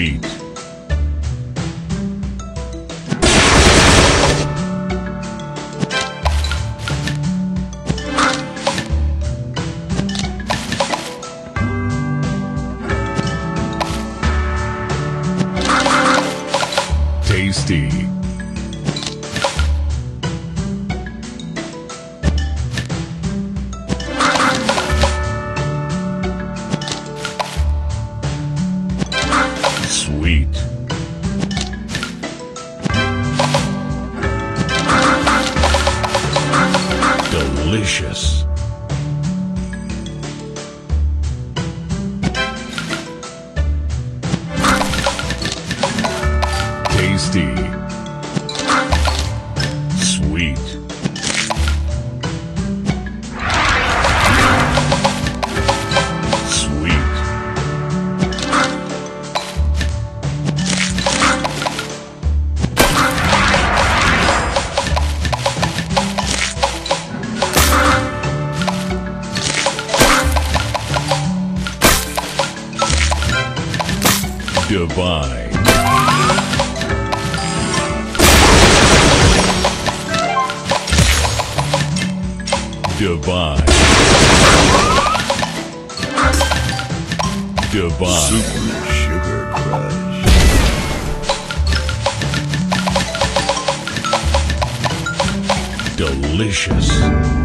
Tasty. Delicious. Tasty. Sweet. Divine. Divine. Divine. Super Sugar Crush. Delicious.